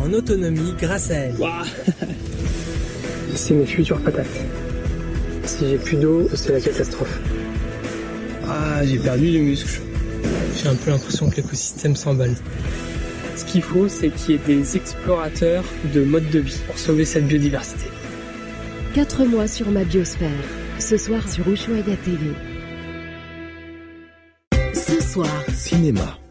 en autonomie grâce à elle. c'est mes futures patates. Si j'ai plus d'eau, c'est la catastrophe. Ah, j'ai perdu du muscle. J'ai un peu l'impression que l'écosystème s'emballe. Ce qu'il faut, c'est qu'il y ait des explorateurs de mode de vie pour sauver cette biodiversité. 4 mois sur ma biosphère. Ce soir sur Ushuaïa TV. Ce soir. Cinéma.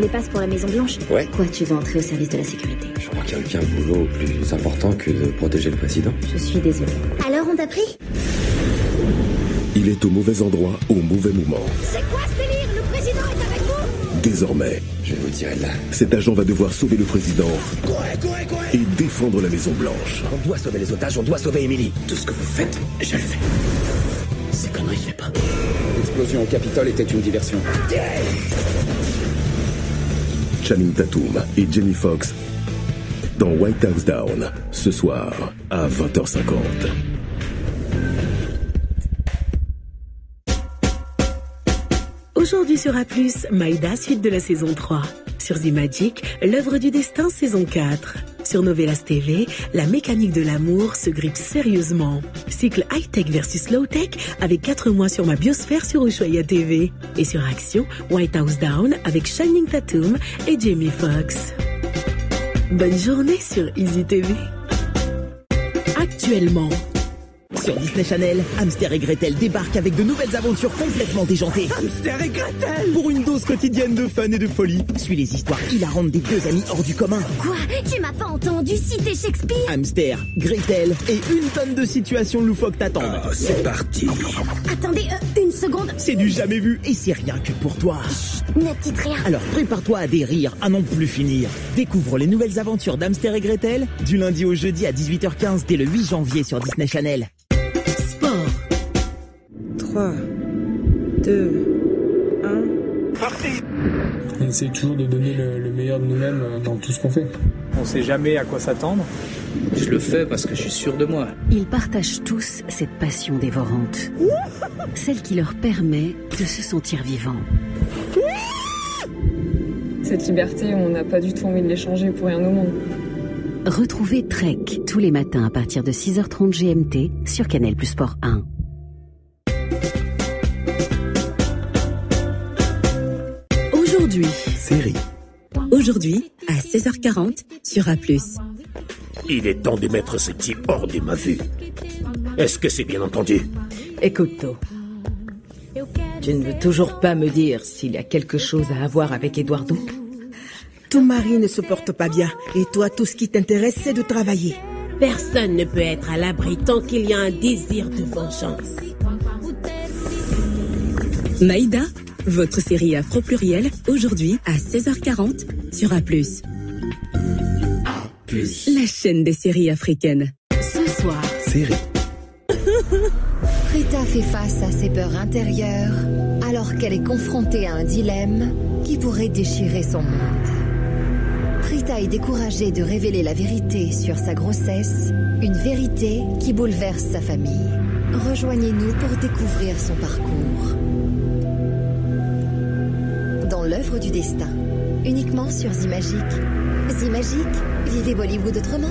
Des passes pour la Maison Blanche Ouais. Quoi, tu veux entrer au service de la sécurité? Je crois qu'il n'y a aucun boulot plus important que de protéger le président. Je suis désolée. Alors on t'a pris? Il est au mauvais endroit, au mauvais moment. C'est quoi ce délire? Le président est avec vous? Désormais, Je vais vous de là. cet agent va devoir sauver le président et défendre la Maison Blanche. On doit sauver les otages, on doit sauver Emily. Tout ce que vous faites, je le fais. Ces conneries, je fais pas. L'explosion au Capitole était une diversion. Channing Tatum et Jamie Foxx dans White House Down, ce soir à 20h50. Aujourd'hui sur A+, Maïda, suite de la saison 3. Sur The Magic, l'œuvre du destin, saison 4. Sur Novelas TV, la mécanique de l'amour se grippe sérieusement. Cycle high-tech versus low-tech avec 4 mois sur ma biosphère sur Ushuaïa TV. Et sur Action, White House Down avec Shining Tatum et Jamie Foxx. Bonne journée sur Easy TV. Actuellement, Sur Disney Channel, Hamster et Gretel débarquent avec de nouvelles aventures complètement déjantées. Hamster et Gretel Pour une dose quotidienne de fun et de folie, suis les histoires hilarantes des deux amis hors du commun. Quoi? Tu m'as pas entendu citer Shakespeare? Hamster, Gretel et une tonne de situations loufoques t'attendent. C'est parti. Attendez, euh, une seconde. C'est du jamais vu et c'est rien que pour toi. Ne dites rien. Alors prépare-toi à des rires à non plus finir. Découvre les nouvelles aventures d'Hamster et Gretel du lundi au jeudi à 18h15 dès le 8 janvier sur Disney Channel. Sport, 3, 2, 1. On essaie toujours de donner le, le meilleur de nous-mêmes euh, dans tout ce qu'on fait. On sait jamais à quoi s'attendre. Je le fais parce que je suis sûr de moi. Ils partagent tous cette passion dévorante. Celle qui leur permet de se sentir vivants. Cette liberté, on n'a pas du tout envie de l'échanger pour rien au monde. Retrouvez Trek tous les matins à partir de 6h30 GMT sur Canal Plus Sport 1. Aujourd'hui, Série. aujourd'hui à 16h40 sur A+. Il est temps de mettre ce type hors de ma vue. Est-ce que c'est bien entendu? Écoute, To. Tu ne veux toujours pas me dire s'il y a quelque chose à avoir avec Eduardo? Ton mari ne se porte pas bien et toi, tout ce qui t'intéresse, c'est de travailler. Personne ne peut être à l'abri tant qu'il y a un désir de vengeance. Maïda, votre série afro pluriel, aujourd'hui à 16h40 sur A+. La chaîne des séries africaines. Ce soir, Série. Rita fait face à ses peurs intérieures alors qu'elle est confrontée à un dilemme qui pourrait déchirer son monde. Rita est découragée de révéler la vérité sur sa grossesse, une vérité qui bouleverse sa famille. Rejoignez-nous pour découvrir son parcours. Du destin, uniquement sur Zimagique. Zimagique, vivez Bollywood autrement.